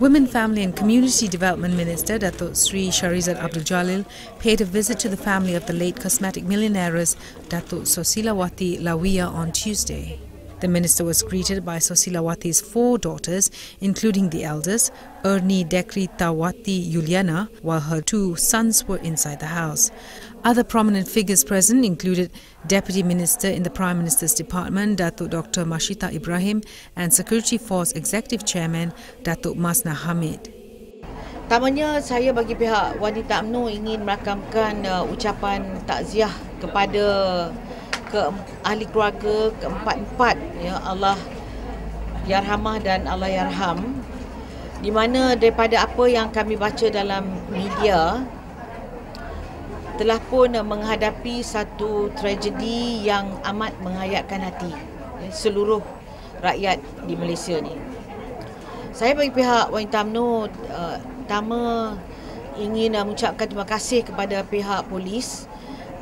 Women, Family and Community Development Minister Datuk Sri Sharizat Abdul Jalil paid a visit to the family of the late cosmetic millionaires Datuk Sosilawati Lawiya on Tuesday. The minister was greeted by Sosilawati's four daughters, including the eldest, Ernie Dekri Tawati Yuliana, while her two sons were inside the house. Other prominent figures present included Deputy Minister in the Prime Minister's Department, Datuk Dr. Mashita Ibrahim, and Security Force Executive Chairman, Datuk Masna Hamid. Pertamanya saya bagi pihak wanita UMNO ingin merakamkan uh, ucapan takziah kepada ke ahli keluarga keempat-empat ya Allah Yarhamah dan Allah Yarham di mana daripada apa yang kami baca dalam media telah pun menghadapi satu tragedi yang amat menghayatkan hati ya, seluruh rakyat di Malaysia ni. Saya bagi pihak wanita UMNO uh, pertama ingin uh, mengucapkan terima kasih kepada pihak polis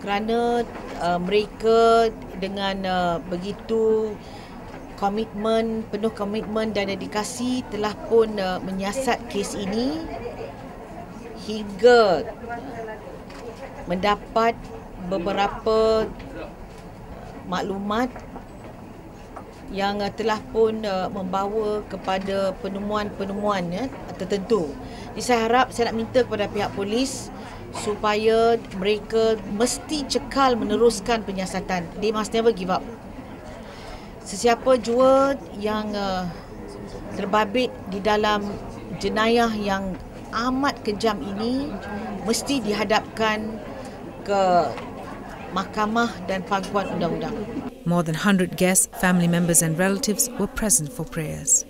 kerana uh, mereka dengan uh, begitu komitmen penuh komitmen dan dedikasi telah pun uh, menyiasat kes ini hingga mendapat beberapa maklumat yang uh, telah pun uh, membawa kepada penemuan-penemuan ya, tertentu. Jadi saya harap saya nak minta kepada pihak polis supaya mereka mesti cekal meneruskan penyiasatan. They must never give up. Sesiapa jua yang uh, terbabit di dalam jenayah yang amat kejam ini mesti dihadapkan ke mahkamah dan pangkuan undang-undang. More than 100 guests, family members and relatives were present for prayers.